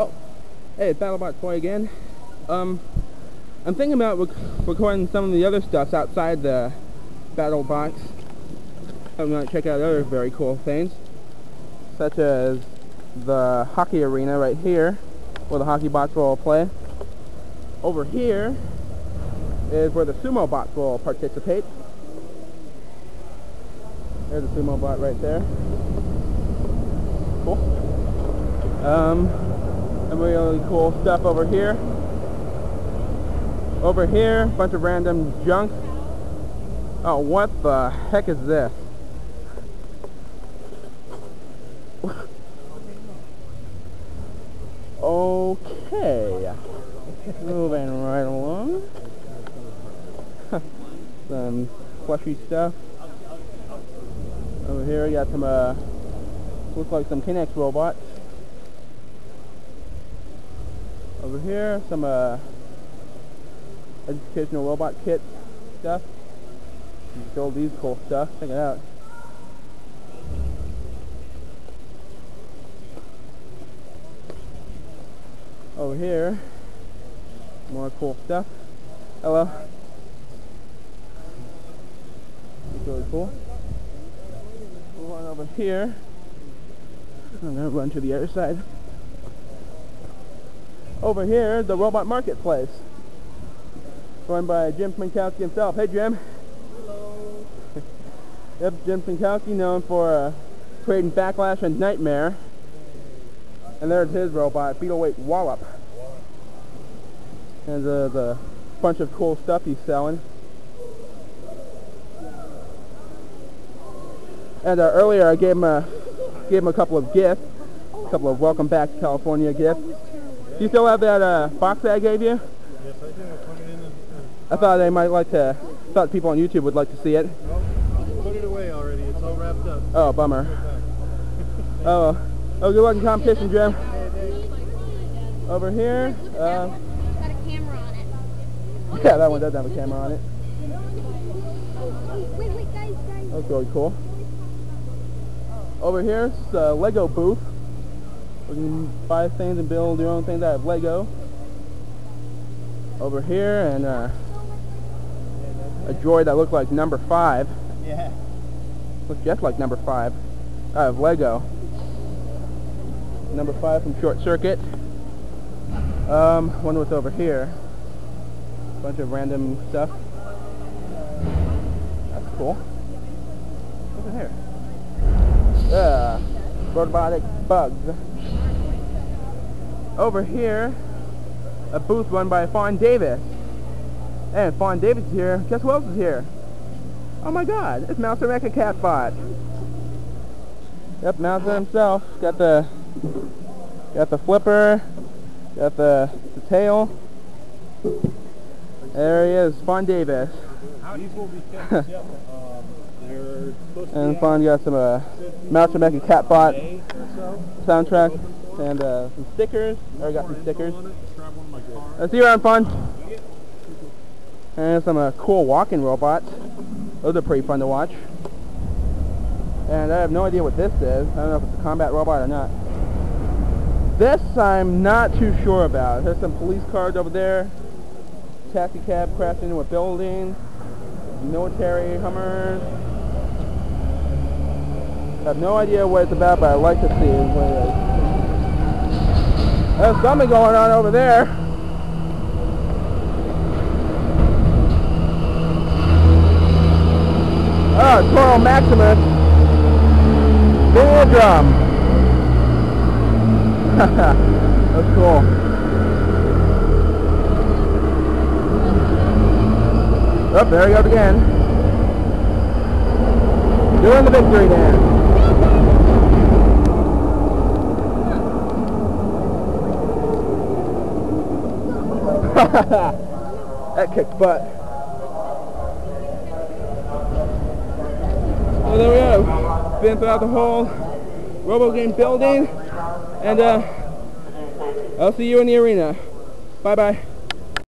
Oh, hey, it's BattleBots Boy again. Um, I'm thinking about rec recording some of the other stuff outside the Battle Box. I'm going to check out other very cool things, such as the hockey arena right here, where the hockey bots will play. Over here is where the sumo bots will participate. There's a sumo bot right there. Cool. Um, really cool stuff over here. Over here, bunch of random junk. Oh, what the heck is this? okay. Moving right along. some fleshy stuff. Over here, we got some, uh, looks like some K'NEX robots. Over here, some, uh, educational robot kit stuff. Build these cool stuff. Check it out. Over here, more cool stuff. Hello. It's really cool. Move on over here. I'm gonna run to the other side. Over here, the robot marketplace. Run by Jim Smentowski himself. Hey Jim. Hello. yep, Jim Smentowski, known for uh, creating Backlash and Nightmare. And there's his robot, Beetleweight Wallop. And uh, the bunch of cool stuff he's selling. And uh, earlier I gave him a gave him a couple of gifts, a couple of welcome back to California gifts. You still have that uh, box that I gave you? Yes, I do. Put it in the, I thought they might like to, thought people on YouTube would like to see it. no, put it away already. It's all wrapped up. Oh, bummer. Oh, oh, good luck in competition, Jim. Over here, uh, got a camera on it. yeah, that one does have a camera on it. Wait, wait, guys, guys. That's really cool. Over here, it's a Lego booth. You can buy things and build your own things out of Lego. Over here, and uh, a droid that looked like number five. Yeah. Looks just like number five out of Lego. Number five from Short Circuit. Um, wonder what's over here. Bunch of random stuff. That's cool. What's in here? Yeah, robotic bugs. Over here, a booth run by Fon Davis. And Fon Davis is here. Guess who else is here? Oh my god, it's Mouser Mecha Catbot. Yep, Mouser himself. Got the got the flipper, got the, the tail. There he is, Fon Davis. And Fon got some uh, Mouser Mecha Catbot soundtrack and uh, some stickers. Or got some stickers. On it. Grab one of my cars. Uh, see around, Fon. And some uh, cool walking robots. Those are pretty fun to watch. And I have no idea what this is. I don't know if it's a combat robot or not. This I'm not too sure about. There's some police cars over there. Taxi cab crashed into a building. Military Hummers. I have no idea what it's about, but I'd like to see what it is. There's something going on over there. Ah, oh, Toro Maximus. Video drum. That's cool. Oh, there he goes again. Doing the victory dance. that kicked butt. So there we go. Been throughout the whole Robo Game building. And uh, I'll see you in the arena. Bye bye.